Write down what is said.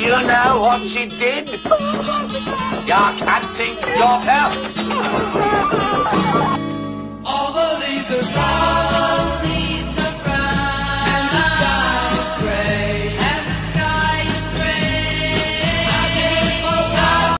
You know what she did? Your canting daughter? All the leaves are brown.